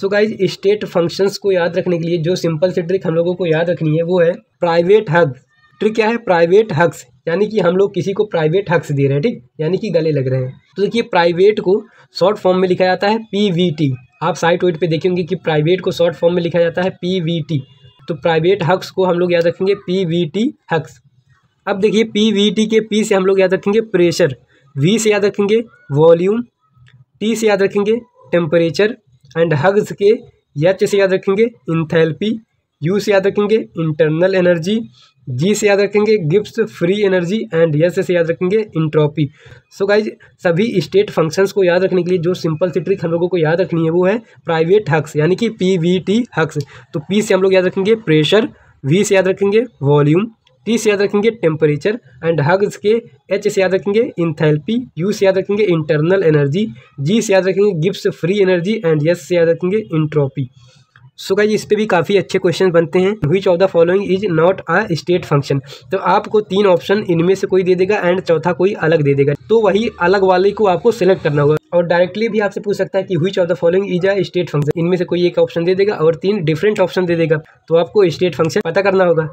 So guys state functions को याद रखने के लिए जो सिंपल सी ट्रिक हम लोगों को याद रखनी है, वो है प्राइवेट हग ट्रिक क्या है? प्राइवेट हक्स यानी कि हम लोग किसी को प्राइवेट हक्स दे रहे हैं, ठीक? यानी कि गले लग रहे हैं। तो देखिए प्राइवेट को शॉर्ट फॉर्म में लिखा जाता है पी वी टी आप साइट वाइट पे देखेंगे कि प्राइवेट को शॉर्ट फॉर्म में लिखा जाता है पी वी टी तो प्राइवेट हक्स को हम लोग याद रखेंगे पी वी टी हक्स अब देखिए पी वी टी के पी से हम लोग याद रखेंगे प्रेशर वी से याद रखेंगे वॉल्यूम टी से याद रखेंगे टेम्परेचर एंड हग्स के एच से याद रखेंगे इंथैल्पी यू से याद रखेंगे इंटरनल एनर्जी जी से याद रखेंगे गिफ्ट फ्री एनर्जी एंड यस से याद रखेंगे इंट्रोपी सो गाइज़ सभी स्टेट फ़ंक्शंस को याद रखने के लिए जो सिंपल सी ट्रिक हम लोगों को याद रखनी है वो है प्राइवेट हक्स यानी कि पी वी टी हक्स तो पी से हम लोग याद रखेंगे प्रेशर वी से याद रखेंगे वॉल्यूम टी से याद रखेंगे टेम्परेचर एंड हग्स के एच से याद रखेंगे इंथैल्पी यू से याद रखेंगे इंटरनल एनर्जी जी से याद रखेंगे गिफ्ट फ्री एनर्जी एंड यस से याद रखेंगे इंट्रोपी सो गाइज़ इस पे भी काफ़ी अच्छे क्वेश्चन बनते हैं। Which of the following is not a state function तो आपको तीन ऑप्शन इनमें से कोई दे देगा एंड चौथा कोई अलग दे देगा। तो वही अलग वाले को आपको सिलेक्ट करना होगा। और डायरेक्टली भी आपसे पूछ सकता है कि which of the following is a state function इनमें से कोई एक ऑप्शन दे देगा और तीन डिफरेंट ऑप्शन दे देगा। तो आपको स्टेट फ़ंक्शन पता करना होगा।